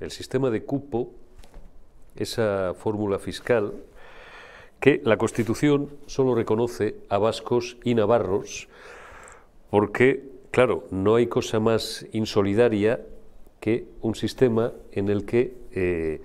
el sistema de cupo, esa fórmula fiscal que la Constitución solo reconoce a vascos y navarros porque, claro, no hay cosa más insolidaria que un sistema en el que eh,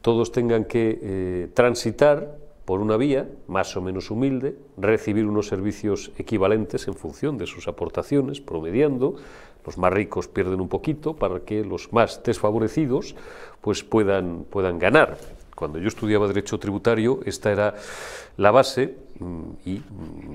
todos tengan que eh, transitar por una vía más o menos humilde, recibir unos servicios equivalentes en función de sus aportaciones, promediando, los más ricos pierden un poquito para que los más desfavorecidos pues puedan, puedan ganar. Cuando yo estudiaba Derecho Tributario, esta era la base mm, y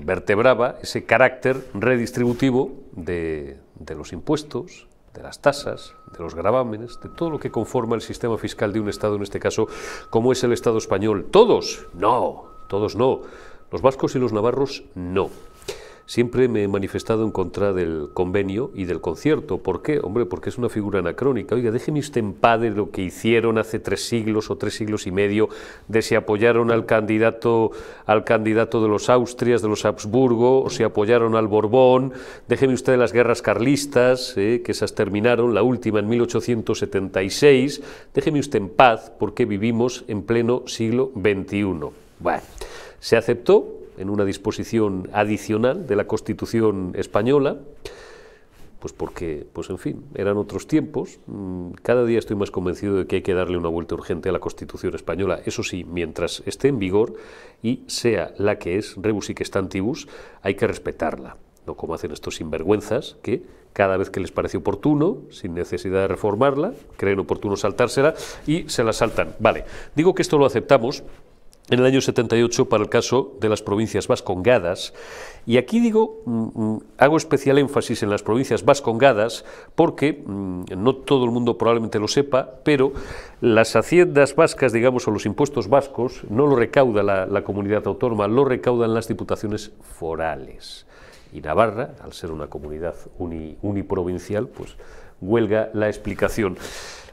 vertebraba ese carácter redistributivo de, de los impuestos, de las tasas, de los gravámenes, de todo lo que conforma el sistema fiscal de un Estado, en este caso, como es el Estado español. ¿Todos? No, todos no. Los vascos y los navarros no siempre me he manifestado en contra del convenio y del concierto. ¿Por qué? Hombre, porque es una figura anacrónica. Oiga, déjeme usted en paz de lo que hicieron hace tres siglos o tres siglos y medio, de si apoyaron al candidato, al candidato de los Austrias, de los Habsburgo, o si apoyaron al Borbón. Déjeme usted de las guerras carlistas, eh, que esas terminaron, la última en 1876. Déjeme usted en paz porque vivimos en pleno siglo XXI. Bueno, se aceptó en una disposición adicional de la Constitución española, pues porque, pues en fin, eran otros tiempos. Mm, cada día estoy más convencido de que hay que darle una vuelta urgente a la Constitución española. Eso sí, mientras esté en vigor y sea la que es, rebus que stantibus, hay que respetarla. No como hacen estos sinvergüenzas que cada vez que les parece oportuno, sin necesidad de reformarla, creen oportuno saltársela y se la saltan. Vale, digo que esto lo aceptamos en el año 78 para el caso de las provincias vascongadas. Y aquí digo, mm, mm, hago especial énfasis en las provincias vascongadas porque mm, no todo el mundo probablemente lo sepa, pero las haciendas vascas, digamos, o los impuestos vascos, no lo recauda la, comunidad autónoma, lo recaudan las diputaciones forales. Y Navarra, al ser una comunidad uniprovincial, pues huelga la explicación.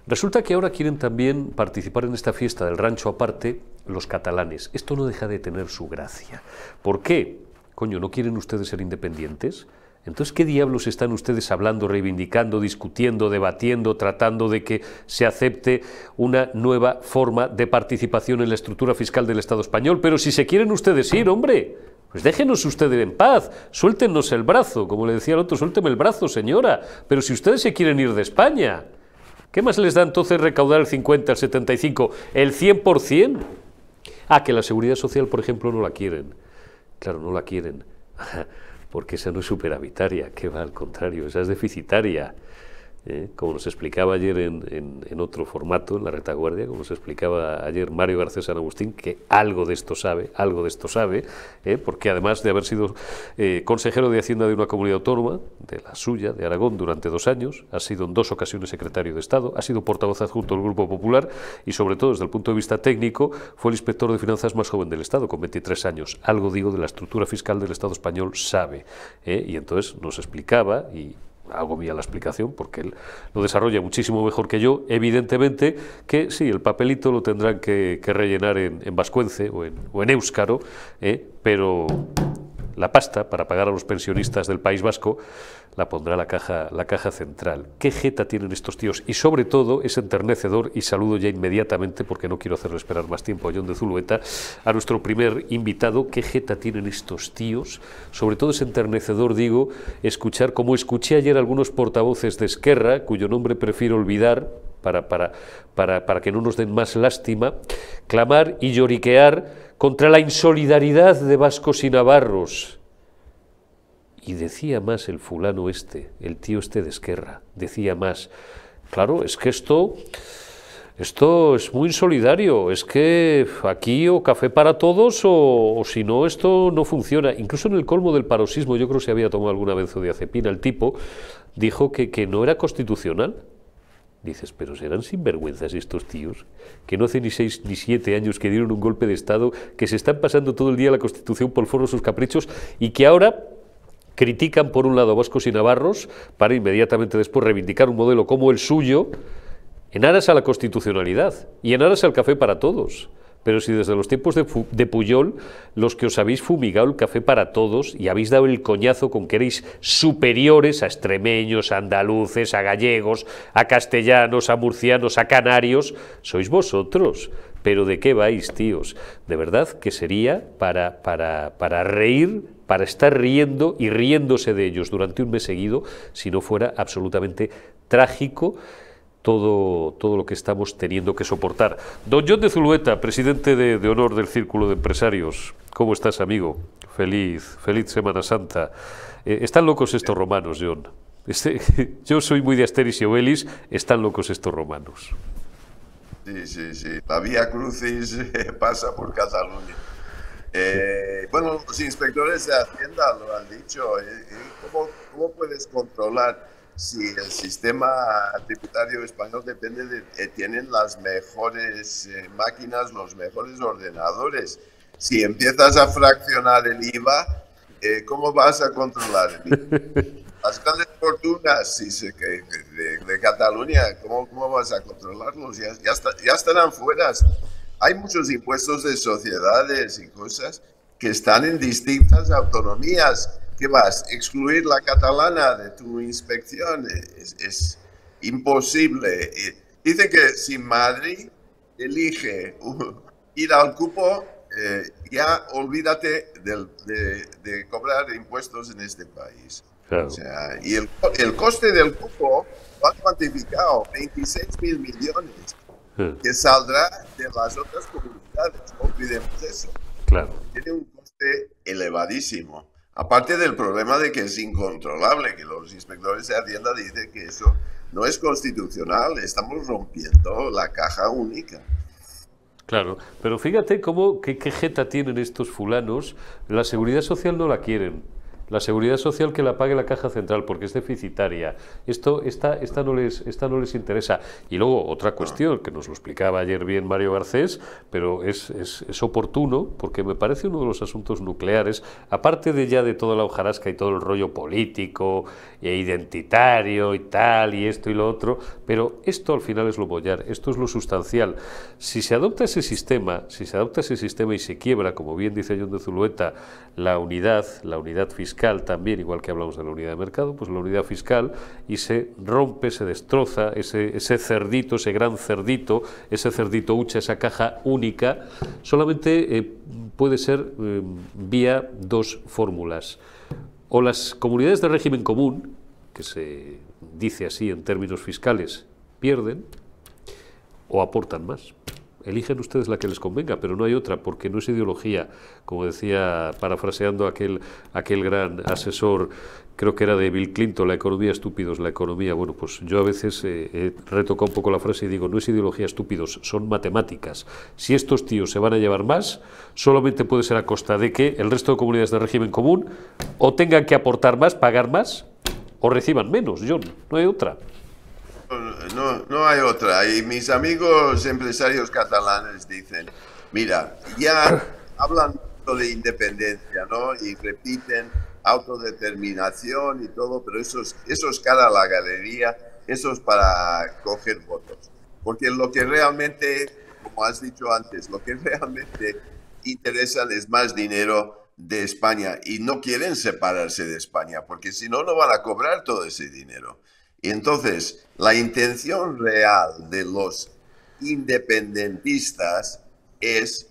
Resulta que ahora quieren también participar en esta fiesta del rancho aparte los catalanes. Esto no deja de tener su gracia. ¿Por qué? Coño, ¿no quieren ustedes ser independientes? Entonces, ¿qué diablos están ustedes hablando, reivindicando, discutiendo, debatiendo, tratando de que se acepte una nueva forma de participación en la estructura fiscal del Estado español? Pero si se quieren ustedes ir, hombre, pues déjenos ustedes en paz, suéltenos el brazo, como le decía el otro, suélteme el brazo, señora. Pero si ustedes se quieren ir de España, ¿qué más les da entonces recaudar el 50, el 75, el 100%? Ah, que la seguridad social, por ejemplo, no la quieren. Claro, no la quieren, porque esa no es superavitaria, que va al contrario, esa es deficitaria. ¿Eh? como nos explicaba ayer en, otro formato, en la retaguardia, como nos explicaba ayer Mario García San Agustín, que algo de esto sabe, algo de esto sabe, ¿eh? porque además de haber sido eh, consejero de Hacienda de una comunidad autónoma, de la suya, de Aragón, durante dos años, ha sido en dos ocasiones secretario de Estado, ha sido portavoz adjunto del Grupo Popular y sobre todo desde el punto de vista técnico fue el inspector de finanzas más joven del Estado, con 23 años. Algo digo de la estructura fiscal del Estado español sabe. Y entonces nos explicaba y hago mía la explicación porque él lo desarrolla muchísimo mejor que yo, evidentemente que sí, el papelito lo tendrán que, rellenar en, vascuence o en, o en éuscaro, ¿eh? pero la pasta para pagar a los pensionistas del País Vasco la pondrá la caja, la caja central. ¿Qué jeta tienen estos tíos? Y sobre todo es enternecedor, y saludo ya inmediatamente, porque no quiero hacerlo esperar más tiempo a John de Zulueta, a nuestro primer invitado, ¿qué jeta tienen estos tíos? Sobre todo es enternecedor, digo, escuchar, como escuché ayer algunos portavoces de Esquerra, cuyo nombre prefiero olvidar, para, para, para, para que no nos den más lástima, clamar y lloriquear contra la insolidaridad de vascos y navarros. Y decía más el fulano este, el tío este de Esquerra, decía más, claro, es que esto, esto es muy insolidario, es que aquí o café para todos o, si no esto no funciona. Incluso en el colmo del paroxismo, yo creo que se había tomado alguna benzodiazepina, el tipo dijo que, que no era constitucional, Dices, pero serán sinvergüenzas estos tíos, que no hace ni seis ni siete años que dieron un golpe de Estado, que se están pasando todo el día la Constitución por foro sus caprichos y que ahora critican por un lado a vascos y navarros para inmediatamente después reivindicar un modelo como el suyo en aras a la constitucionalidad y en aras al café para todos. Pero si desde los tiempos de, Puyol, los que os habéis fumigado el café para todos y habéis dado el coñazo con que erais superiores a extremeños, a andaluces, a gallegos, a castellanos, a murcianos, a canarios, sois vosotros. Pero ¿de qué vais, tíos? De verdad que sería para, para, para reír, para estar riendo y riéndose de ellos durante un mes seguido, si no fuera absolutamente trágico todo, todo lo que estamos teniendo que soportar. Don John de Zulueta, presidente de, honor del Círculo de Empresarios, ¿cómo estás, amigo? Feliz, feliz Semana Santa. Eh, están locos estos romanos, John. Este, yo soy muy de Asteris y Obelis, están locos estos romanos. Sí, sí, sí. La vía crucis eh, pasa por Cataluña. Eh, bueno, los inspectores de Hacienda lo han dicho. ¿Cómo, ¿Cómo puedes controlar? Si el sistema tributario español depende de, que tienen las mejores eh, máquinas, los mejores ordenadores. Si empiezas a fraccionar el IVA, eh, ¿cómo vas a controlar el IVA? Las grandes fortunas si se, que, de, Cataluña, ¿cómo, ¿cómo, vas a controlarlos? Ya, ya, ya estarán fuera. Hay muchos impuestos de sociedades y cosas que están en distintas autonomías ¿qué vas? ¿Excluir la catalana de tu inspección? Es, imposible. Dice que si Madrid elige ir al cupo, eh, ya olvídate de, cobrar impuestos en este país. y el, el, coste del cupo va cuantificado, 26 mil millones, que saldrá de las otras comunidades. No olvidemos eso. Claro. Tiene un coste elevadísimo. Aparte del problema de que es incontrolable, que los inspectores de Hacienda dicen que eso no es constitucional, estamos rompiendo la caja única. Claro, pero fíjate cómo, qué, qué jeta tienen estos fulanos, la seguridad social no la quieren, la seguridad social que la pague la caja central porque es deficitaria. Esto, esta, esta, no les, esta no les interesa. Y luego otra ah. cuestión que nos lo explicaba ayer bien Mario Garcés, pero es, es, oportuno porque me parece uno de los asuntos nucleares, aparte de ya de toda la hojarasca y todo el rollo político e identitario y tal y esto y lo otro, pero esto al final es lo bollar, esto es lo sustancial. Si se adopta ese sistema, si se adopta ese sistema y se quiebra, como bien dice John de Zulueta, la unidad, la unidad fiscal también, igual que hablamos de la unidad de mercado, pues la unidad fiscal y se rompe, se destroza ese, ese cerdito, ese gran cerdito, ese cerdito hucha, esa caja única, solamente eh, puede ser eh, vía dos fórmulas. O las comunidades de régimen común, que se dice así en términos fiscales, pierden o aportan más eligen ustedes la que les convenga, pero no hay otra, porque no es ideología, como decía, parafraseando aquel, aquel gran asesor, creo que era de Bill Clinton, la economía estúpidos, la economía, bueno, pues yo a veces eh, he retocado un poco la frase y digo, no es ideología estúpidos, son matemáticas. Si estos tíos se van a llevar más, solamente puede ser a costa de que el resto de comunidades de régimen común o tengan que aportar más, pagar más, o reciban menos, John, no hay otra. No, no hay otra. Y mis amigos empresarios catalanes dicen, mira, ya hablan de independencia, ¿no? Y repiten autodeterminación y todo, pero eso es, eso es cara a la galería, eso es para coger votos. Porque lo que realmente, como has dicho antes, lo que realmente interesan es más dinero de España y no quieren separarse de España, porque si no, no van a cobrar todo ese dinero. Y entonces, la intención real de los independentistas es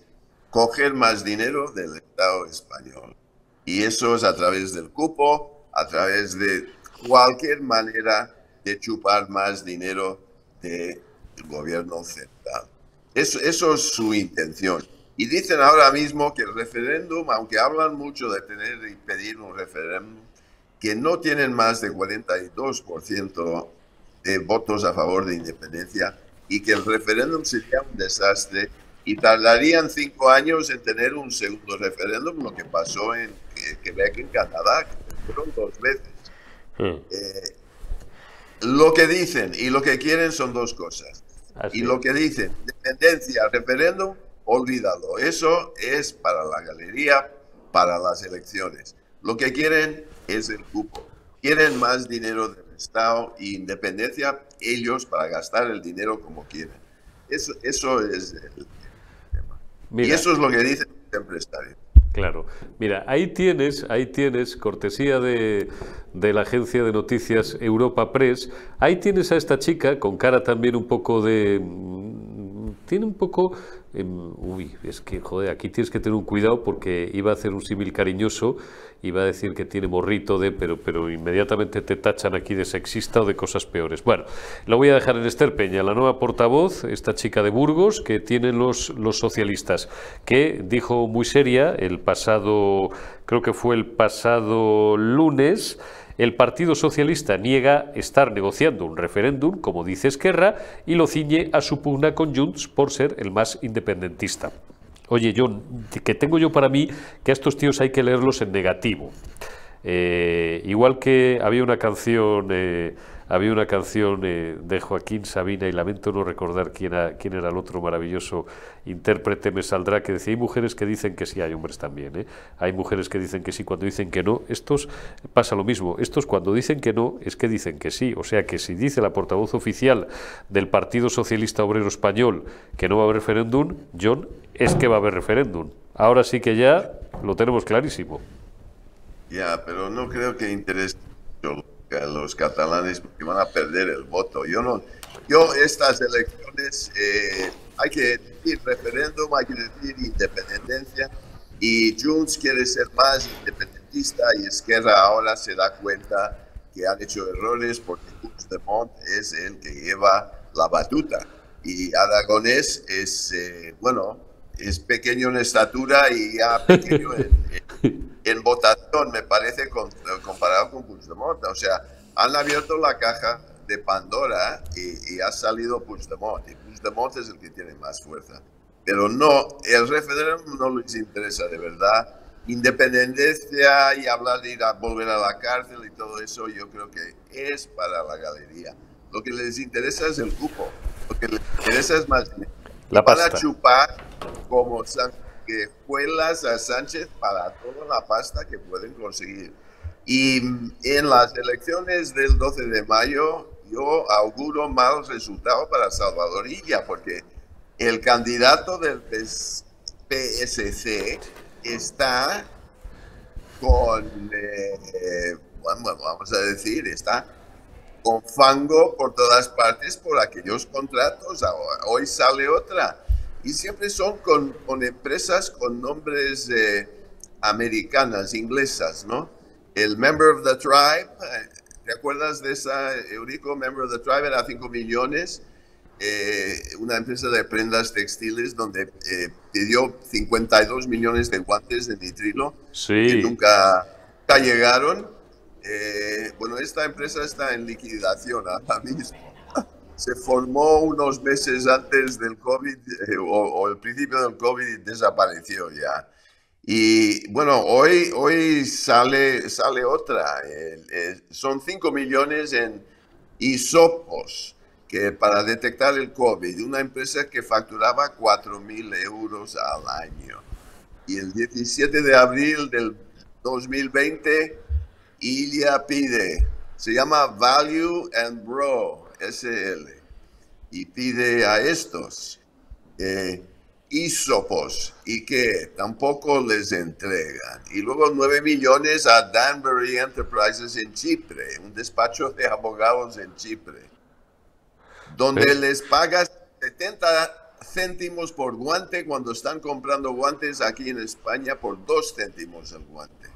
coger más dinero del Estado español. Y eso es a través del cupo, a través de cualquier manera de chupar más dinero del gobierno central. Eso, eso es su intención. Y dicen ahora mismo que el referéndum, aunque hablan mucho de tener y pedir un referéndum, que no tienen más de 42% de votos a favor de independencia y que el referéndum sería un desastre y tardarían cinco años en tener un segundo referéndum, lo que pasó en Quebec, en Canadá, que fueron dos veces. Hmm. Eh, lo que dicen y lo que quieren son dos cosas. Y lo que dicen, independencia, referéndum, olvídalo. Eso es para la galería, para las elecciones. Lo que quieren es el cupo. Quieren más dinero del Estado e independencia ellos para gastar el dinero como quieren. Eso, eso es el, tema. y eso es lo que dice el empresario. Claro. Mira, ahí tienes, ahí tienes, cortesía de, de, la agencia de noticias Europa Press, ahí tienes a esta chica con cara también un poco de... Tiene un poco Em, uy, es que, joder, aquí tienes que tener un cuidado porque iba a hacer un símil cariñoso, iba a decir que tiene morrito de, pero, pero inmediatamente te tachan aquí de sexista o de cosas peores. Bueno, lo voy a dejar en Esther Peña, la nueva portavoz, esta chica de Burgos que tienen los, los socialistas, que dijo muy seria el pasado, creo que fue el pasado lunes, el Partido Socialista niega estar negociando un referéndum, como dice Esquerra, y lo ciñe a su pugna con Junts por ser el más independentista. Oye, John, que tengo yo para mí que a estos tíos hay que leerlos en negativo. Eh, igual que había una canción... Eh, había una canción eh, de Joaquín Sabina, y lamento no recordar quién, quién, era el otro maravilloso intérprete, me saldrá, que decía, hay mujeres que dicen que sí, hay hombres también, ¿eh? hay mujeres que dicen que sí cuando dicen que no, estos pasa lo mismo, estos cuando dicen que no es que dicen que sí, o sea que si dice la portavoz oficial del Partido Socialista Obrero Español que no va a haber referéndum, John, es que va a haber referéndum. Ahora sí que ya lo tenemos clarísimo. Ya, pero no creo que interese a los catalanes porque van a perder el voto. Yo no, yo estas elecciones eh, hay que decir referéndum, hay que decir independencia y Junts quiere ser más independentista y Esquerra ahora se da cuenta que han hecho errores porque Puigdemont es el que lleva la batuta y Aragonés es, eh, bueno, es pequeño en estatura y ya pequeño en en votación, me parece, comparado con Puigdemont. O sea, han abierto la caja de Pandora y, ha salido Puigdemont. Y Puigdemont es el que tiene más fuerza. Pero no, el referéndum no les interesa de verdad. Independencia y hablar de ir a volver a la cárcel y todo eso, yo creo que es para la galería. Lo que les interesa es el cupo. Lo que les interesa es más. La pasta. Van a chupar como que juelas a Sánchez para toda la pasta que pueden conseguir. Y en las elecciones del 12 de mayo yo auguro mal resultado para Salvadorilla, porque el candidato del PSC está con, eh, bueno, vamos a decir, está con fango por todas partes por aquellos contratos. Hoy sale otra y siempre son con, con empresas con nombres eh, americanas, inglesas, ¿no? El Member of the Tribe, eh, ¿te acuerdas de esa, Eurico? Member of the Tribe era 5 millones, eh, una empresa de prendas textiles donde pidió 52 millones de guantes de nitrilo sí. que nunca, nunca llegaron. bueno, esta empresa está en liquidación ahora mismo se formó unos meses antes del COVID eh, o, el principio del COVID y desapareció ya. Y bueno, hoy, hoy sale, sale otra. son 5 millones en hisopos que para detectar el COVID. Una empresa que facturaba 4 mil euros al año. Y el 17 de abril del 2020, Ilia pide, se llama Value and Grow SL y pide a estos eh, isopos y que tampoco les entregan. Y luego 9 millones a Danbury Enterprises en Chipre, un despacho de abogados en Chipre, donde les pagas 70 céntimos por guante cuando están comprando guantes aquí en España por 2 céntimos el guante.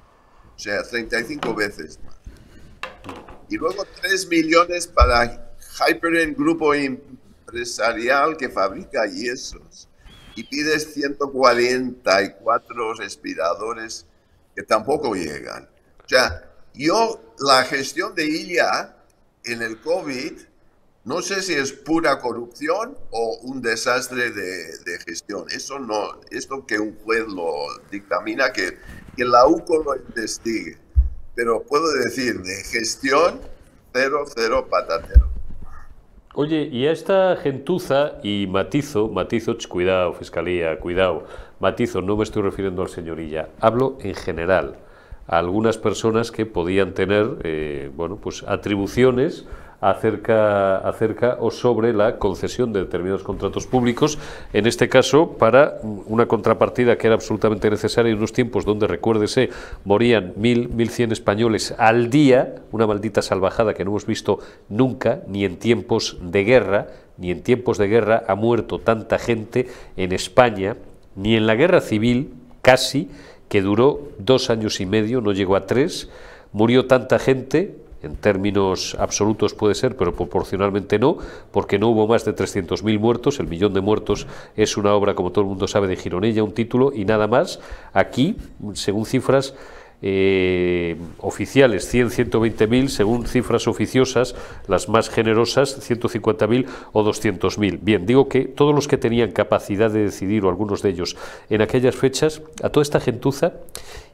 O sea, 35 veces más. Y luego 3 millones para Hyperen Grupo Empresarial que fabrica yesos y pides 144 respiradores que tampoco llegan. O sea, yo, la gestión de ILIA en el COVID, no sé si es pura corrupción o un desastre de, gestión. Eso no, esto que un juez lo dictamina, que, que la UCO lo investigue. Pero puedo decir, de gestión, cero, cero patatero. Oye, y a esta gentuza, y matizo, matizo, cuidado, fiscalía, cuidado, matizo, no me estoy refiriendo al señorilla, hablo en general a algunas personas que podían tener, eh, bueno, pues atribuciones acerca, o sobre la concesión de determinados contratos públicos, en este caso para una contrapartida que era absolutamente necesaria en unos tiempos donde, recuérdese, morían mil, mil cien españoles al día, una maldita salvajada que no hemos visto nunca, ni en tiempos de guerra, ni en tiempos de guerra ha muerto tanta gente en España, ni en la guerra civil, casi, que duró dos años y medio, no llegó a tres, murió tanta gente en términos absolutos puede ser, pero proporcionalmente no, porque no hubo más de 300.000 muertos. El millón de muertos es una obra, como todo el mundo sabe, de Gironella, un título y nada más. Aquí, según cifras eh, oficiales 100, 120.000, según cifras oficiosas, las más generosas 150.000 o 200.000. Bien, digo que todos los que tenían capacidad de decidir, o algunos de ellos, en aquellas fechas, a toda esta gentuza,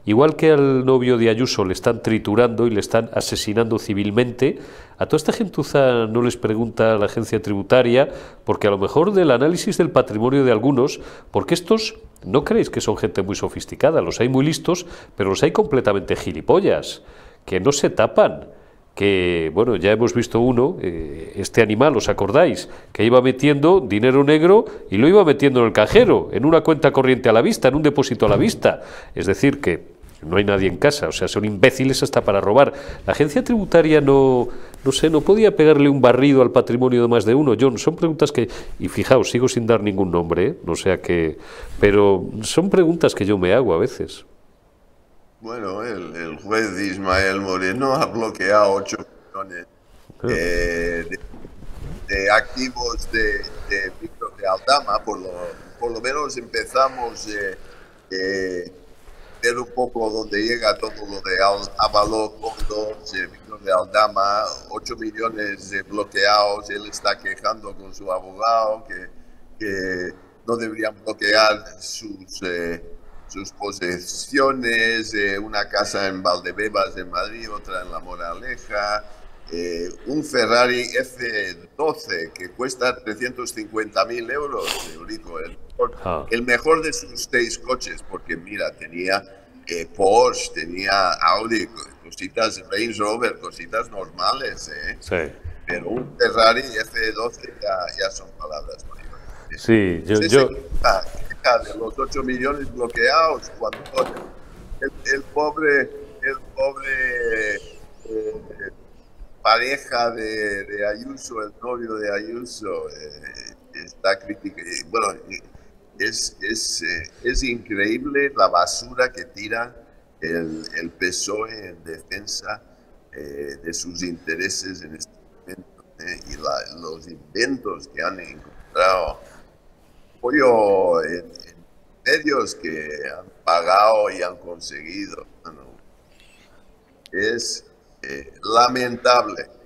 igual que al novio de Ayuso le están triturando y le están asesinando civilmente, a toda esta gentuza no les pregunta la agencia tributaria, porque a lo mejor del análisis del patrimonio de algunos, porque estos no creéis que son gente muy sofisticada, los hay muy listos, pero los hay completamente gilipollas, que no se tapan, que, bueno, ya hemos visto uno, eh, este animal, ¿os acordáis? Que iba metiendo dinero negro y lo iba metiendo en el cajero, en una cuenta corriente a la vista, en un depósito a la vista. Es decir, que no hay nadie en casa, o sea, son imbéciles hasta para robar. La agencia tributaria no, no sé, no podía pegarle un barrido al patrimonio de más de uno. John, son preguntas que, y fijaos, sigo sin dar ningún nombre, ¿eh? no sea que, pero son preguntas que yo me hago a veces. Bueno, el, juez Ismael Moreno ha bloqueado 8 millones eh, de, activos de, de de Aldama, por lo, por lo menos empezamos eh, eh ver un poco dónde llega todo lo de Avaló, Fondos, Víctor de Aldama, 8 millones bloqueados, él está quejando con su abogado que, que no deberían bloquear sus, eh, sus posesiones, eh, una casa en Valdebebas en Madrid, otra en La Moraleja, eh, un Ferrari F12 que cuesta 350 mil euros, el, ah. el, mejor de sus seis coches, porque mira, tenía eh, Porsche, tenía Audi, cositas Range Rover, cositas normales, ¿eh? Sí. Pero un Ferrari F12 ya, son palabras mayores. Sí, yo... yo... de los 8 millones bloqueados, cuando el, pobre, el pobre eh, pareja de, Ayuso, el novio de Ayuso, eh, está criticando. Bueno, es, es, eh, es, increíble la basura que tira el, el PSOE en defensa eh, de sus intereses en este momento y los inventos que han encontrado apoyo en, medios que han pagado y han conseguido. es lamentable.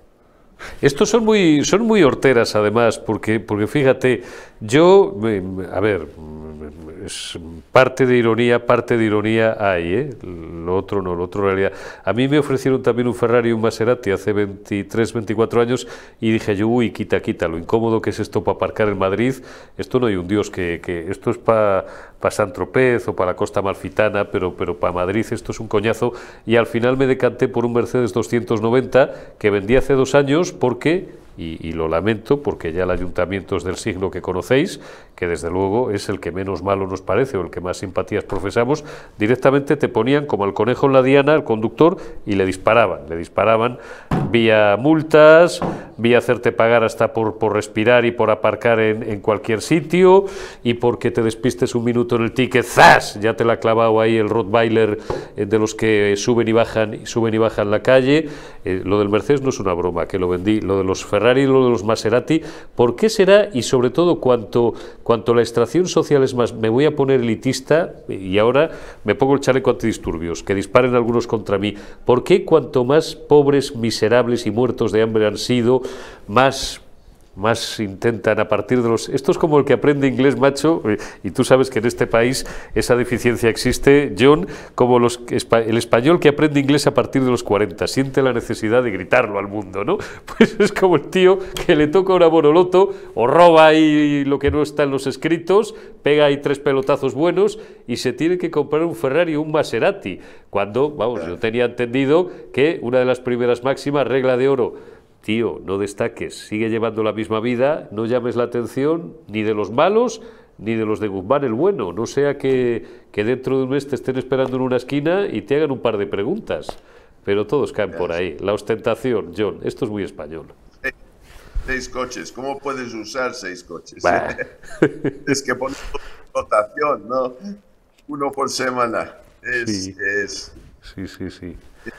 Estos son muy, son muy horteras, además, porque, porque fíjate, yo, a ver, es parte de ironía, parte de ironía hay, ¿eh? lo otro no, lo otro realidad. A mí me ofrecieron también un Ferrari y un Maserati hace 23, 24 años y dije yo, uy, quita, quita, lo incómodo que es esto para aparcar en Madrid, esto no hay un Dios que, que esto es para para San Tropez o para la costa malfitana, pero, pero para Madrid esto es un coñazo y al final me decanté por un Mercedes 290 que vendí hace dos años porque y, lo lamento porque ya el ayuntamiento es del signo que conocéis, que desde luego es el que menos malo nos parece o el que más simpatías profesamos, directamente te ponían como el conejo en la diana, el conductor, y le disparaban, le disparaban vía multas, vía hacerte pagar hasta por, por respirar y por aparcar en, en, cualquier sitio, y porque te despistes un minuto en el ticket, ¡zas! Ya te la ha clavado ahí el Rottweiler eh, de los que suben y bajan, suben y bajan la calle. Eh, lo del Mercedes no es una broma, que lo vendí, lo de los Ferrari, lo de los Maserati, ¿por qué será? Y sobre todo, cuanto, cuanto la extracción social es más, me voy a poner elitista y ahora me pongo el chaleco antidisturbios, que disparen algunos contra mí. ¿Por qué cuanto más pobres, miserables y muertos de hambre han sido, más más intentan a partir de los... Esto es como el que aprende inglés, macho, y tú sabes que en este país esa deficiencia existe, John, como los, el español que aprende inglés a partir de los 40, siente la necesidad de gritarlo al mundo, ¿no? Pues es como el tío que le toca una boroloto o roba ahí lo que no está en los escritos, pega ahí tres pelotazos buenos y se tiene que comprar un Ferrari un Maserati, cuando, vamos, yo tenía entendido que una de las primeras máximas, regla de oro, tío, no destaques, sigue llevando la misma vida, no llames la atención ni de los malos ni de los de Guzmán el bueno, no sea que, que dentro de un mes te estén esperando en una esquina y te hagan un par de preguntas. Pero todos caen por ahí. La ostentación, John, esto es muy español. Seis coches, ¿cómo puedes usar seis coches? es que pones rotación, ¿no? Uno por semana. Es, Sí. es, Sí, sí, sí. es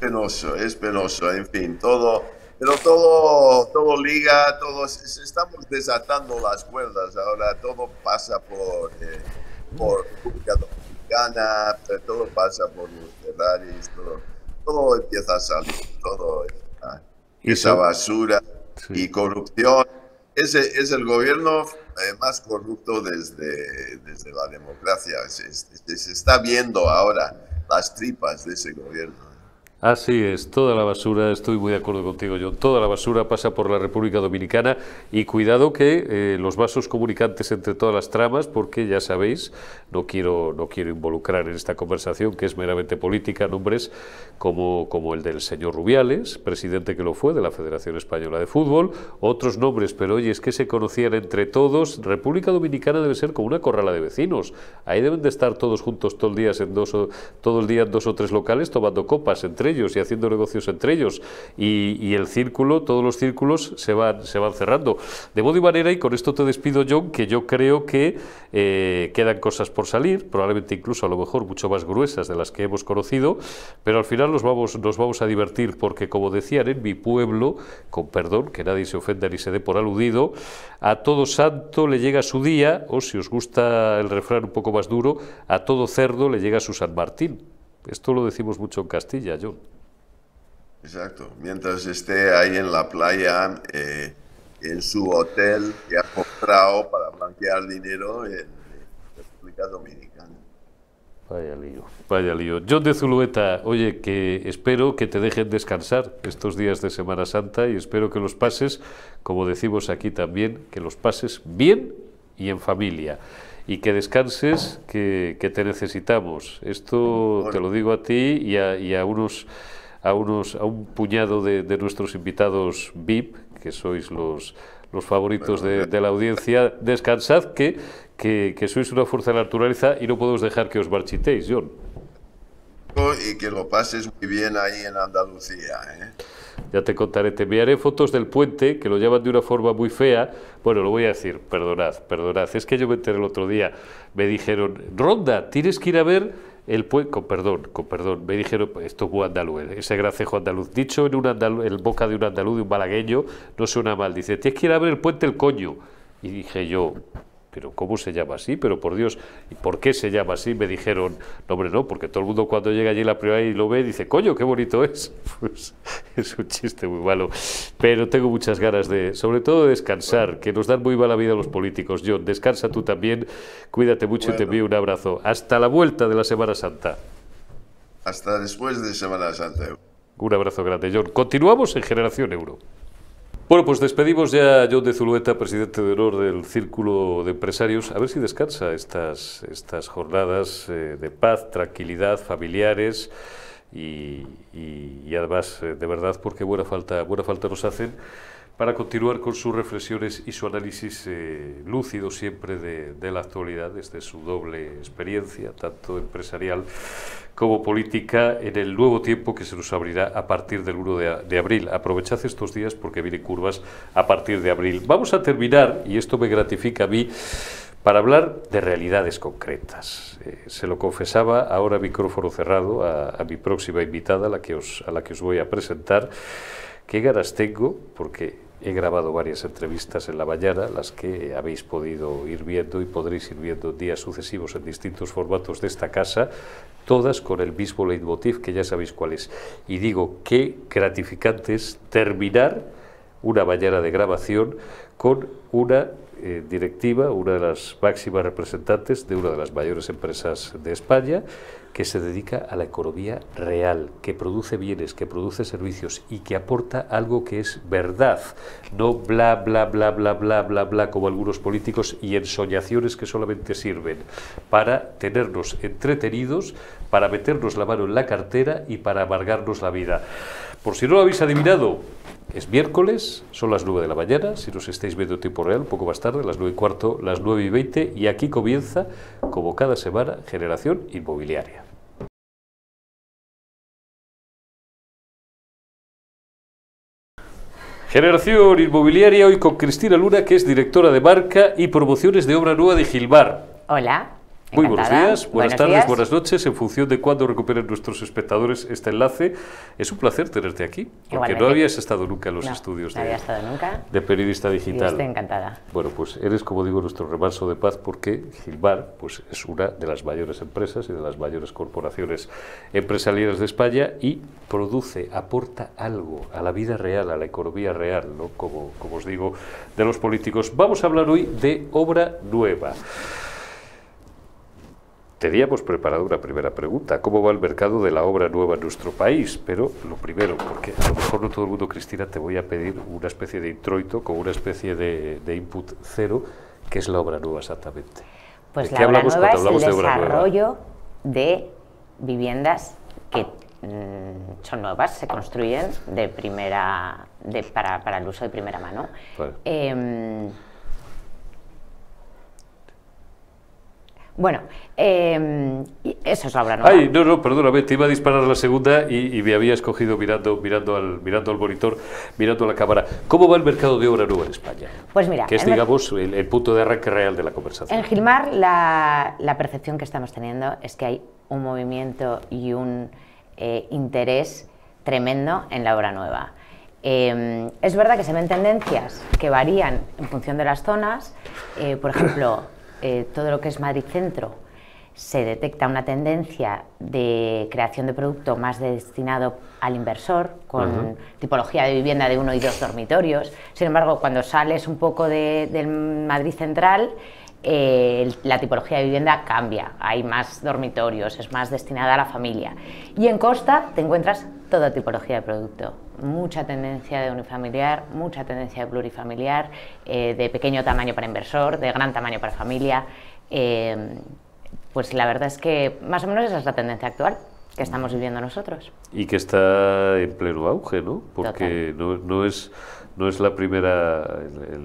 penoso, es penoso, en fin, todo, pero todo, todo liga, todo, se- se- estamos desatando las cuerdas ahora, todo pasa por, eh, por República Dominicana, eh, todo pasa por los Ferraris, todo, todo empieza a salir, todo ah, esa basura Sí. y corrupción. Ese es el gobierno eh, más corrupto desde, desde la democracia. Se, se- se está viendo ahora las tripas de ese gobierno. Así es, toda la basura, estoy muy de acuerdo contigo, John, toda la basura pasa por la República Dominicana y cuidado que eh, los vasos comunicantes entre todas las tramas, porque ya sabéis, no quiero, no quiero involucrar en esta conversación que es meramente política nombres como, como el del señor Rubiales, presidente que lo fue de la Federación Española de Fútbol, otros nombres, pero oye, es que se conocían entre todos, República Dominicana debe ser como una corrala de vecinos, ahí deben de estar todos juntos todo el día en dos o, todo el día en dos o tres locales tomando copas entre y haciendo negocios entre ellos y, y el círculo, todos los círculos se van, se van cerrando. De modo y manera, y con esto te despido John, que yo creo que eh, quedan cosas por salir, probablemente incluso a lo mejor mucho más gruesas de las que hemos conocido, pero al final nos vamos, nos vamos a divertir porque como decían en mi pueblo, con perdón, que nadie se ofenda ni se dé por aludido, a todo santo le llega su día, o si os gusta el refrán un poco más duro, a todo cerdo le llega su San Martín. Esto lo decimos mucho en Castilla, John. Exacto. Mientras esté ahí en la playa, eh, en su hotel que ha comprado para blanquear dinero en República Dominicana. Vaya lío, vaya lío. John de Zulueta, oye, que espero que te dejen descansar estos días de Semana Santa y espero que los pases, como decimos aquí también, que los pases bien y en familia. Y que descanses, que, que te necesitamos. Esto te lo digo a ti y a, y a unos a unos a un puñado de, de nuestros invitados VIP, que sois los, los favoritos de, de la audiencia. Descansad, que, que, que sois una fuerza de la naturaleza y no podemos dejar que os marchitéis, John. Y que lo pases muy bien ahí en Andalucía. ¿eh? Ya te contaré, te enviaré fotos del puente, que lo llaman de una forma muy fea. Bueno, lo voy a decir, perdonad, perdonad. Es que yo me enteré el otro día, me dijeron, Ronda, tienes que ir a ver el puente, con perdón, con perdón, me dijeron, pues, esto es muy andaluz, ese gracejo andaluz, dicho en, un andaluz, en boca de un andaluz, de un malagueño, no suena mal, dice, tienes que ir a ver el puente El Coño. Y dije yo, pero ¿cómo se llama así? Pero por Dios, ¿y por qué se llama así? Me dijeron, no hombre, no, porque todo el mundo cuando llega allí la primera vez y lo ve dice, coño, qué bonito es. Pues es un chiste muy malo. Pero tengo muchas ganas de, sobre todo de descansar, que nos dan muy mala vida los políticos. John, descansa tú también, cuídate mucho y te envío un abrazo. Hasta la vuelta de la Semana Santa. Hasta después de Semana Santa. Un abrazo grande, John. Continuamos en Generación Euro. Bueno, pues despedimos ya a John de Zulueta, presidente de honor del Círculo de Empresarios. A ver si descansa estas, estas jornadas eh, de paz, tranquilidad, familiares y, y- además, eh, de verdad, porque buena falta, buena falta nos hacen para continuar con sus reflexiones y su análisis eh, lúcido siempre de, de la actualidad, desde su doble experiencia, tanto empresarial como política, en el nuevo tiempo que se nos abrirá a partir del 1 de, de abril. Aprovechad estos días porque vienen curvas a partir de abril. Vamos a terminar, y esto me gratifica a mí, para hablar de realidades concretas. Eh, se lo confesaba ahora micrófono cerrado a, a mi próxima invitada, a la, que os, a la que os voy a presentar. Qué ganas tengo, porque he grabado varias entrevistas en La Mañana, las que habéis podido ir viendo y podréis ir viendo en días sucesivos en distintos formatos de esta casa, todas con el mismo leitmotiv que ya sabéis cuál es. Y digo, qué gratificante es terminar una mañana de grabación con una eh, directiva, una de las máximas representantes de una de las mayores empresas de España, que se dedica a la economía real, que produce bienes, que produce servicios y que aporta algo que es verdad, no bla, bla, bla, bla, bla, bla, bla, como algunos políticos y ensoñaciones que solamente sirven para tenernos entretenidos, para meternos la mano en la cartera y para amargarnos la vida. Por si no lo habéis adivinado, es miércoles, son las 9 de la mañana, si nos estáis viendo en tiempo real, un poco más tarde, las 9 y cuarto, las 9 y 20, y aquí comienza, como cada semana, Generación Inmobiliaria. Generación Inmobiliaria hoy con Cristina Luna, que es directora de marca y promociones de obra nueva de Gilbar. Hola. Muy buenos días, buenas Buenos tardes, días. buenas noches, en función de cuándo recuperen nuestros espectadores este enlace. Es un placer tenerte aquí, porque Igualmente. no habías estado nunca en los No, estudios no de, había estado nunca. de periodista digital. estoy encantada. Bueno, pues eres, como digo, nuestro remanso de paz porque Gilbar pues, es una de las mayores empresas y de las mayores corporaciones empresariales de España y produce, aporta algo a la vida real, a la economía real, ¿no? como, como os digo, de los políticos. Vamos a hablar hoy de obra nueva. Teníamos preparado una primera pregunta, ¿cómo va el mercado de la obra nueva en nuestro país? Pero lo primero, porque a lo mejor no todo el mundo, Cristina, te voy a pedir una especie de introito con una especie de, de input cero, ¿qué es la obra nueva exactamente? Pues ¿De la qué obra hablamos nueva cuando es el hablamos de obra nueva? desarrollo de viviendas que mm, son nuevas, se construyen de primera, de- para, para el uso de primera mano. Vale. Em, bueno, em, y eso es la obra nueva. Ay, no, no, perdóname, te iba a disparar la segunda y, y me había escogido mirando, mirando, al, mirando al monitor, mirando a la cámara. ¿Cómo va el mercado de obra nueva en España? Pues mira, que es, el digamos, el, el punto de arranque real de la conversación. En Gilmar la, la percepción que estamos teniendo es que hay un movimiento y un eh, interés tremendo en la obra nueva. Eh, es verdad que se ven tendencias que varían en función de las zonas. Eh, por ejemplo, eh, todo lo que es Madrid Centro se detecta una tendencia de creación de producto más destinado al inversor, con tipología de vivienda de uno y dos dormitorios. Sin embargo, cuando sales un poco de- del Madrid Central, eh, la tipología de vivienda cambia, hay más dormitorios, es más destinada a la familia. Y en Costa te encuentras toda tipología de producto, mucha tendencia de unifamiliar, mucha tendencia de plurifamiliar, eh, de pequeño tamaño para inversor, de gran tamaño para familia. eh, pues la verdad es que más o menos esa es la tendencia actual que estamos viviendo nosotros. Y que está en pleno auge, ¿no? Porque no, no es, no es la primera,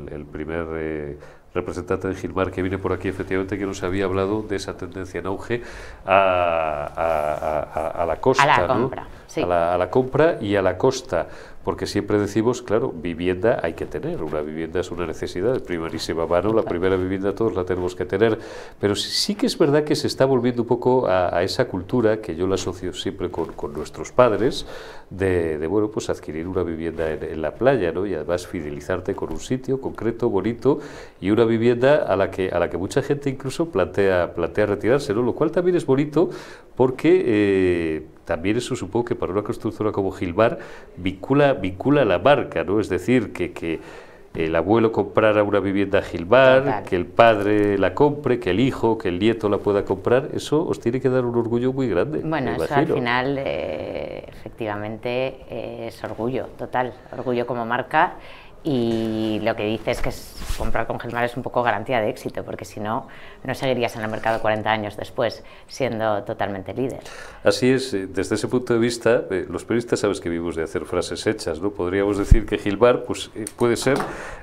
el, primer eh, representante de Gilmar que viene por aquí, efectivamente, que nos había hablado de esa tendencia en auge a, a- a- la costa, la ¿no? compra, sí. A la, a la compra y a la costa. Porque siempre decimos, claro, vivienda hay que tener, una vivienda es una necesidad de primerísima mano, la primera vivienda todos la tenemos que tener, pero sí, sí que es verdad que se está volviendo un poco a, a esa cultura que yo la asocio siempre con, con nuestros padres, de, de, bueno, pues adquirir una vivienda en, en la playa, ¿no? Y además fidelizarte con un sitio concreto, bonito, y una vivienda a la que, a la que mucha gente incluso plantea, plantea retirarse, ¿no? Lo cual también es bonito porque eh, también eso supongo que para una constructora como Gilmar vincula, vincula la marca, ¿no? Es decir, que, que el abuelo comprara una vivienda a Gilmar, Total. que el padre la compre, que el hijo, que el nieto la pueda comprar, eso os tiene que dar un orgullo muy grande. Bueno, eso al final eh, efectivamente eh, es orgullo, total, orgullo como marca y lo que dices que es comprar con Gilmar es un poco garantía de éxito, porque si no, no seguirías en el mercado 40 años después siendo totalmente líder. Así es, eh, desde ese punto de vista, eh, los periodistas sabes que vivimos de hacer frases hechas, ¿no? Podríamos decir que Gilmar pues, eh, puede ser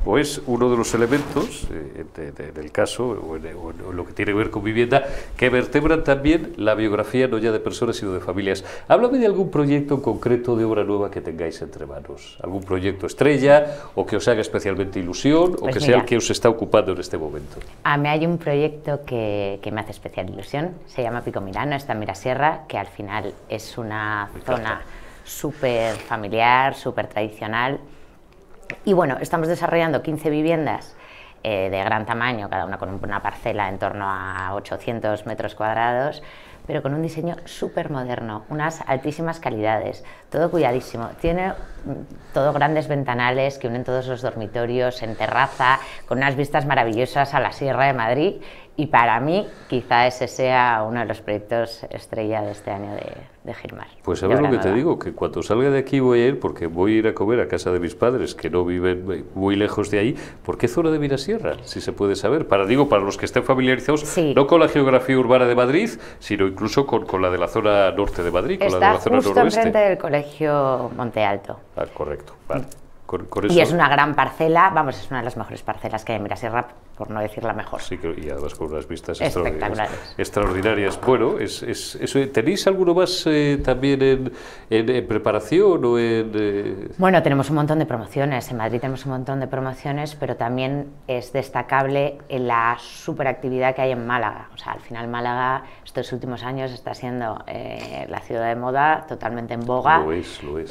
o es uno de los elementos, eh, en el caso, o en- o en lo que tiene que ver con vivienda, que vertebran también la biografía no ya de personas, sino de familias. Háblame de algún proyecto en concreto de obra nueva que tengáis entre manos, algún proyecto estrella, o que os haga especialmente ilusión, o Pues que sea mira. el que os está ocupando en este momento. A mí hay un proyecto que, que me hace especial ilusión, se llama Pico Milano, está en Mirasierra, que al final es una zona súper familiar, súper tradicional. Y bueno, estamos desarrollando 15 viviendas eh, de gran tamaño, cada una con una parcela en torno a 800 metros cuadrados, pero con un diseño súper moderno, unas altísimas calidades, todo cuidadísimo. Tiene mm, todo grandes ventanales que unen todos los dormitorios en terraza, con unas vistas maravillosas a la Sierra de Madrid. Y para mí, quizá ese sea uno de los proyectos estrella de este año de, de Gilmar. Pues sabes lo que te digo, que cuando salga de aquí voy a ir, porque voy a ir a comer a casa de mis padres, que no viven muy lejos de ahí. ¿Por qué zona de Mirasierra? Si se puede saber. Para, digo, para los que estén familiarizados, Sí. no con la geografía urbana de Madrid, sino incluso con, con la de la zona norte de Madrid, con la de la zona justo noroeste. enfrente del colegio Monte Alto. Ah, correcto. Vale. Y es una gran parcela, vamos, es una de las mejores parcelas que hay en Mirasierra, por no decir la mejor. Sí, y además con unas vistas extraordinarias. extraordinarias. Bueno, es, es, ¿tenéis alguno más eh, también en, en, preparación o en...? Eh? Bueno, tenemos un montón de promociones, en Madrid tenemos un montón de promociones, pero también es destacable la superactividad que hay en Málaga. O sea, al final Málaga estos últimos años está siendo eh, la ciudad de moda totalmente en boga. Lo es, lo es.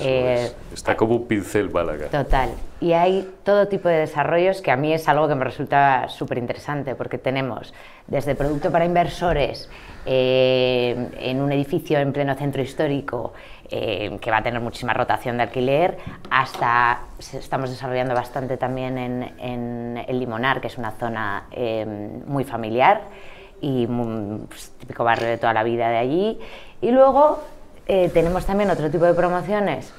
Está como un pincel Málaga. Total. Y hay todo tipo de desarrollos que a mí es algo que me resulta súper interesante porque tenemos desde producto para inversores eh, en un edificio en pleno centro histórico eh, que va a tener muchísima rotación de alquiler, hasta estamos desarrollando bastante también en, el Limonar, que es una zona eh, muy familiar y pues, típico barrio de toda la vida de allí. Y luego tenemos también otro tipo de promociones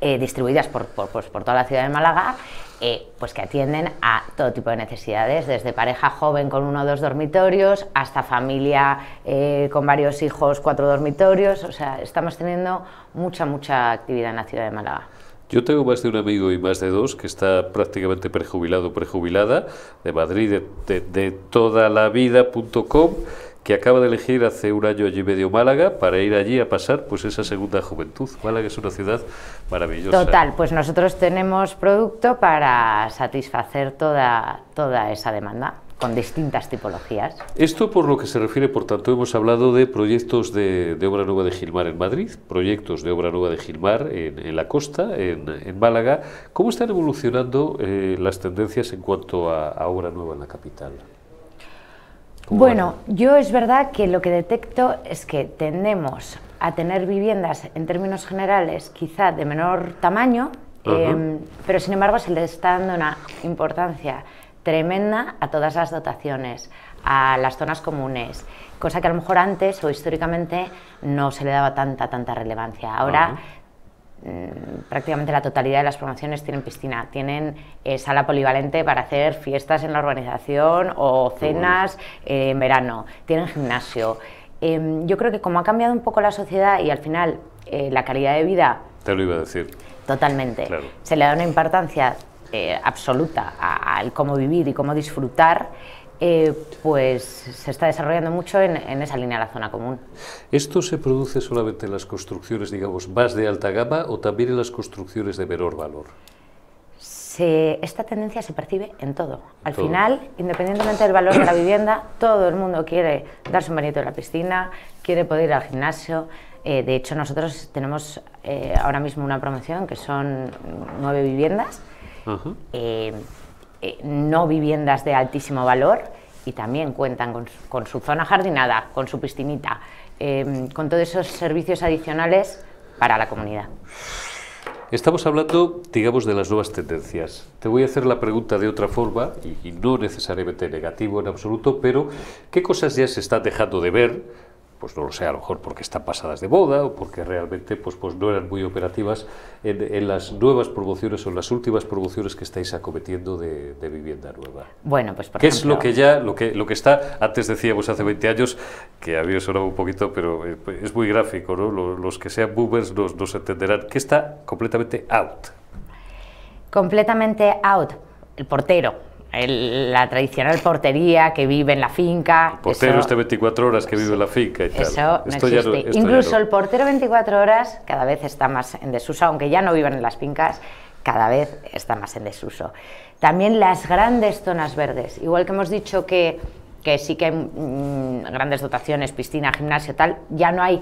eh, distribuidas por, pues, por, toda la ciudad de Málaga, eh, pues que atienden a todo tipo de necesidades, desde pareja joven con uno o dos dormitorios hasta familia eh, con varios hijos, cuatro dormitorios. O sea, estamos teniendo mucha, mucha actividad en la ciudad de Málaga. Yo tengo más de un amigo y más de dos que está prácticamente prejubilado, prejubilada, de Madrid, de, de, toda la vida.com que acaba de elegir hace un año y medio Málaga para ir allí a pasar pues esa segunda juventud. Málaga es una ciudad maravillosa. Total, pues nosotros tenemos producto para satisfacer toda, toda esa demanda con distintas tipologías. Esto por lo que se refiere, por tanto, hemos hablado de proyectos de, obra nueva de Gilmar en Madrid, proyectos de obra nueva de Gilmar en, la costa, en, Málaga. ¿Cómo están evolucionando eh, las tendencias en cuanto a obra nueva en la capital? Bueno, yo es verdad que lo que detecto es que tendemos a tener viviendas en términos generales quizá de menor tamaño, em, pero sin embargo se le está dando una importancia tremenda a todas las dotaciones, a las zonas comunes, cosa que a lo mejor antes o históricamente no se le daba tanta, tanta relevancia. Ahora prácticamente la totalidad de las promociones tienen piscina, tienen eh, sala polivalente para hacer fiestas en la urbanización o cenas eh, en verano, tienen gimnasio. Em, yo creo que como ha cambiado un poco la sociedad y al final eh, la calidad de vida... Te lo iba a decir. Totalmente. Se le da una importancia absoluta al cómo vivir y cómo disfrutar. Eh, pues se está desarrollando mucho en, esa línea de la zona común. ¿Esto se produce solamente en las construcciones, digamos, más de alta gama o también en las construcciones de menor valor? esta tendencia se percibe en todo. Al final, independientemente del valor de la vivienda, todo el mundo quiere darse un bañito en la piscina, quiere poder ir al gimnasio. Eh, de hecho, nosotros tenemos eh, ahora mismo una promoción que son nueve viviendas. Eh, no viviendas de altísimo valor y también cuentan con, su zona jardinada, con su piscinita, em, con todos esos servicios adicionales para la comunidad. Estamos hablando, digamos, de las nuevas tendencias. Te voy a hacer la pregunta de otra forma, y no necesariamente negativo en absoluto, pero ¿qué cosas ya se están dejando de ver pues no lo sé, a lo mejor porque están pasadas de moda o porque realmente pues, pues no eran muy operativas en, las nuevas promociones o en las últimas promociones que estáis acometiendo de, vivienda nueva. Bueno, pues por ¿Qué es lo que ya, lo que, lo que está, antes decíamos hace 20 años, que había sonado un poquito, pero eh, es muy gráfico, ¿no? Los, que sean boomers nos, nos entenderán, que está completamente out. Completamente out. El portero la tradicional portería que vive en la finca. El portero este 24 horas que vive en la finca y tal. Eso no existe. Incluso el portero 24 horas cada vez está más en desuso, aunque ya no viven en las fincas, cada vez está más en desuso. También las grandes zonas verdes, igual que hemos dicho que, que sí que hay mm, grandes dotaciones, piscina, gimnasio, tal, ya no hay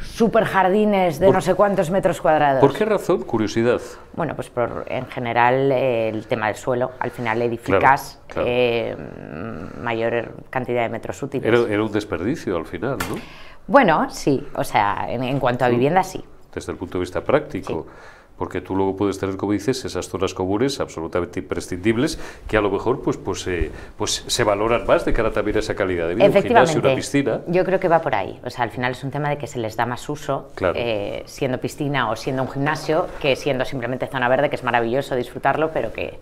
super jardines de no sé cuántos metros cuadrados. ¿Por qué razón? Curiosidad. Bueno, pues por, en general eh, el tema del suelo. Al final edificas eh, mayor cantidad de metros útiles. Era, un desperdicio al final, ¿no? Bueno, sí. O sea, en, cuanto a vivienda, sí. Desde el punto de vista práctico porque tú luego puedes tener, como dices, esas zonas comunes absolutamente imprescindibles que a lo mejor pues, pues, eh, pues se valoran más de cara también a esa calidad de vida. Efectivamente, un una piscina. Yo creo que va por ahí. O sea, al final es un tema de que se les da más uso eh, siendo piscina o siendo un gimnasio que siendo simplemente zona verde, que es maravilloso disfrutarlo, pero que,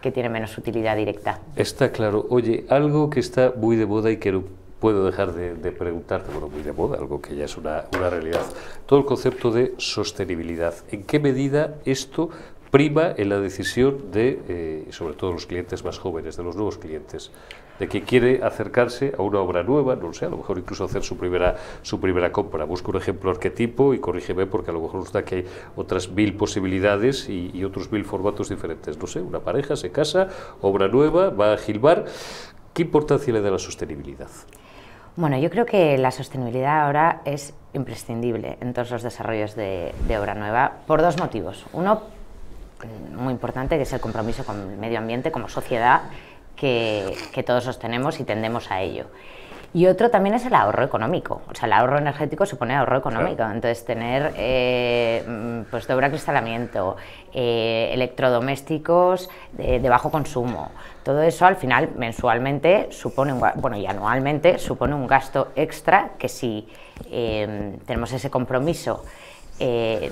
que tiene menos utilidad directa. Está claro. Oye, algo que está muy de moda y que puedo dejar de, preguntarte, bueno, muy de moda, algo que ya es una, realidad, todo el concepto de sostenibilidad. ¿En qué medida esto prima en la decisión de, eh, sobre todo los clientes más jóvenes, de los nuevos clientes, de que quiere acercarse a una obra nueva, no sé, a lo mejor incluso hacer su primera, su primera compra. Busco un ejemplo arquetipo y corrígeme porque a lo mejor está que hay otras mil posibilidades y otros mil formatos diferentes. No sé, una pareja se casa, obra nueva, va a Gilbar. ¿Qué importancia le da la sostenibilidad? Bueno, yo creo que la sostenibilidad ahora es imprescindible en todos los desarrollos de, obra nueva por dos motivos. Uno, mm, muy importante, que es el compromiso con el medio ambiente como sociedad que, que todos sostenemos y tendemos a ello. Y otro también es el ahorro económico. O sea, el ahorro energético supone ahorro económico. Entonces, tener eh, mm, pues de acristalamiento, eh, electrodomésticos de, bajo consumo, todo eso al final mensualmente supone, un, bueno, y anualmente supone un gasto extra que si eh, tenemos ese compromiso eh,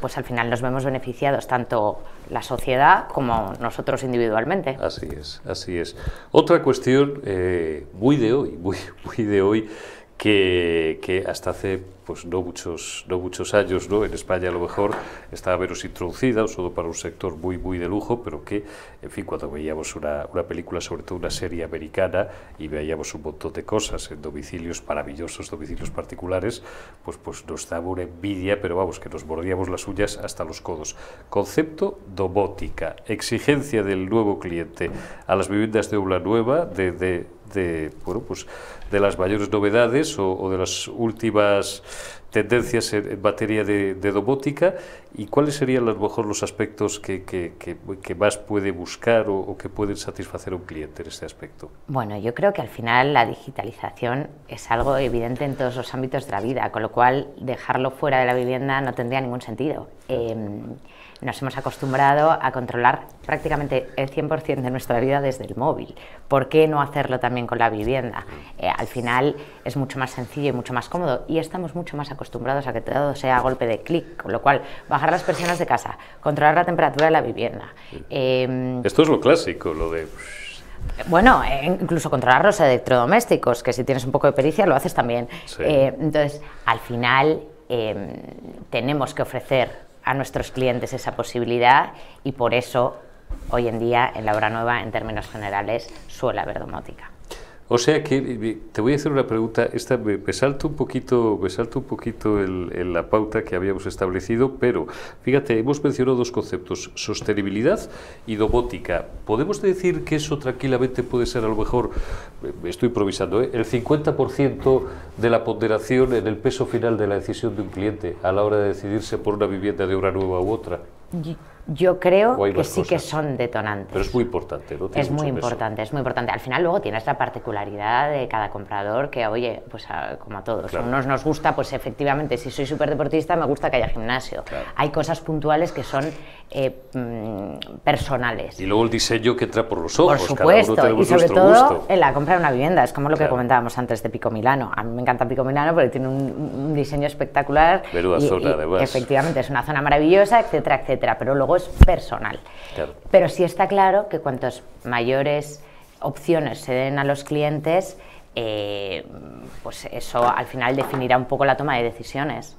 pues al final nos vemos beneficiados tanto la sociedad como nosotros individualmente. Así es, así es. Otra cuestión eh, muy de hoy, muy, muy de hoy, que, que hasta hace pues no muchos, no muchos años, ¿no? en España a lo mejor estaba menos introducida, solo para un sector muy, muy de lujo, pero que, en fin, cuando veíamos una, una película, sobre todo una serie americana, y veíamos un montón de cosas en domicilios maravillosos, domicilios particulares, pues, pues nos daba una envidia, pero vamos, que nos mordíamos las uñas hasta los codos. Concepto domótica, exigencia del nuevo cliente a las viviendas de obra nueva, de, de, de bueno, pues de las mayores novedades o, de las últimas tendencias en, materia de, domótica y cuáles serían a lo mejor los aspectos que, que, más puede buscar o, que pueden satisfacer a un cliente en este aspecto? Bueno, yo creo que al final la digitalización es algo evidente en todos los ámbitos de la vida, con lo cual dejarlo fuera de la vivienda no tendría ningún sentido. Em, nos hemos acostumbrado a controlar prácticamente el 100% de nuestra vida desde el móvil. ¿Por qué no hacerlo también con la vivienda? Eh, al final es mucho más sencillo y mucho más cómodo y estamos mucho más acostumbrados a que todo sea a golpe de clic, con lo cual bajar las persianas de casa, controlar la temperatura de la vivienda. Em, Esto es lo clásico, lo de... Bueno, eh, incluso controlar los electrodomésticos, que si tienes un poco de pericia lo haces también. Eh, entonces, al final em, tenemos que ofrecer a nuestros clientes esa posibilidad y por eso hoy en día en la obra nueva, en términos generales, suele haber domótica. O sea que te voy a hacer una pregunta, esta me, salto un poquito, me salto un poquito en la pauta que habíamos establecido, pero fíjate, hemos mencionado dos conceptos, sostenibilidad y domótica. ¿Podemos decir que eso tranquilamente puede ser a lo mejor, estoy improvisando, ¿eh? el 50% de la ponderación en el peso final de la decisión de un cliente a la hora de decidirse por una vivienda de una nueva u otra? Yo creo que sí que son detonantes. Pero es muy importante, ¿no? es muy importante, es muy importante. Al final luego tienes la particularidad de cada comprador que, oye, pues como a todos, a unos nos gusta, pues efectivamente, si soy súper deportista me gusta que haya gimnasio. Hay cosas puntuales que son eh, mm, personales. Y luego el diseño que entra por los ojos. Por supuesto, y sobre todo en la compra de una vivienda, es como lo que comentábamos antes de Pico Milano. A mí me encanta Pico Milano porque tiene un, diseño espectacular. zona, además. Efectivamente, es una zona maravillosa, etcétera, etcétera, pero luego es personal. Pero sí está claro que cuantos mayores opciones se den a los clientes, eh, pues eso al final definirá un poco la toma de decisiones.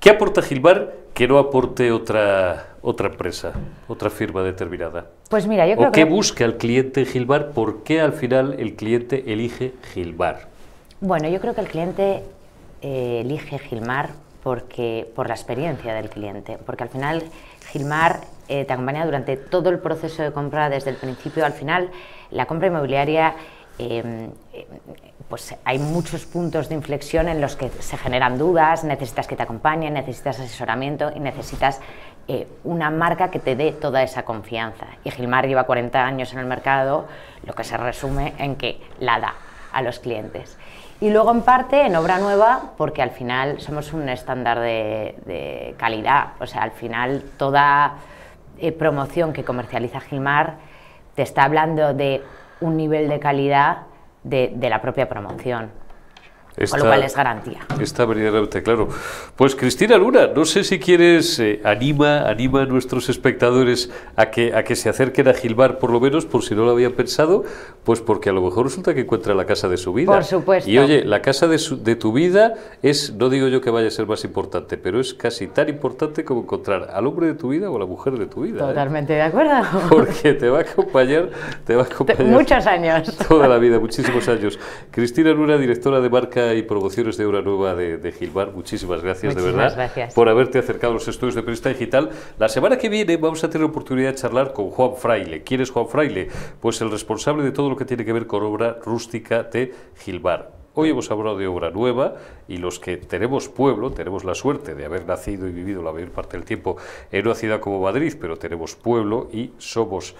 ¿Qué aporta Gilbar que no aporte otra, otra empresa, otra firma determinada? Pues mira, yo creo ¿O qué busca el cliente Gilbar? ¿Por qué al final el cliente elige Gilbar? Bueno, yo creo que el cliente eh, elige Gilmar porque, por la experiencia del cliente, porque al final Gilmar eh, te acompaña durante todo el proceso de compra, desde el principio al final. La compra inmobiliaria, em, pues hay muchos puntos de inflexión en los que se generan dudas, necesitas que te acompañen, necesitas asesoramiento y necesitas eh, una marca que te dé toda esa confianza. Y Gilmar lleva 40 años en el mercado, lo que se resume en que la da a los clientes. Y luego en parte en obra nueva, porque al final somos un estándar de, calidad. O sea, al final toda eh, promoción que comercializa Gilmar te está hablando de un nivel de calidad de, la propia promoción. Con lo cual es garantía. Está verdaderamente claro. Pues Cristina Luna, no sé si quieres, eh, anima, anima a nuestros espectadores a que, a que se acerquen a Gilbar, por lo menos, por si no lo habían pensado, pues porque a lo mejor resulta que encuentra la casa de su vida. Por supuesto. Y oye, la casa de, de tu vida es, no digo yo que vaya a ser más importante, pero es casi tan importante como encontrar al hombre de tu vida o a la mujer de tu vida. ¿eh? Totalmente de acuerdo. Porque te va a acompañar, te va a acompañar muchos años. Toda la vida, muchísimos años. Cristina Luna, directora de marca y promociones de Obra Nueva de, Gilbar, muchísimas gracias de verdad gracias. por haberte acercado a los estudios de periodista digital. La semana que viene vamos a tener la oportunidad de charlar con Juan Fraile. ¿Quién es Juan Fraile? Pues el responsable de todo lo que tiene que ver con obra rústica de Gilbar. Hoy hemos hablado de obra nueva y los que tenemos pueblo, tenemos la suerte de haber nacido y vivido la mayor parte del tiempo en una ciudad como Madrid, pero tenemos pueblo y somos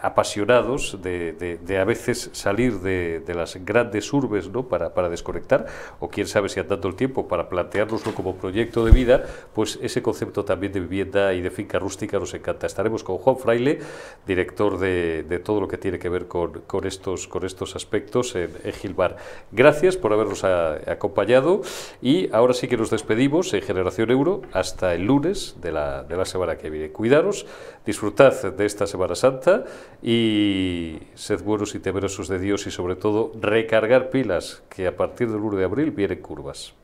apasionados de, a veces salir de, las grandes urbes ¿no? para, para, desconectar, o quién sabe si andando el tiempo para planteárnoslo como proyecto de vida, pues ese concepto también de vivienda y de finca rústica nos encanta. Estaremos con Juan Fraile, director de, todo lo que tiene que ver con, con estos, con estos aspectos en, Gilbar. Gracias por habernos acompañado y ahora sí que nos despedimos en Generación Euro hasta el lunes de la, de la semana que viene. Cuidaros, disfrutad de esta Semana Santa y sed buenos y temerosos de Dios y sobre todo recargar pilas, que a partir del 1 de abril vienen curvas.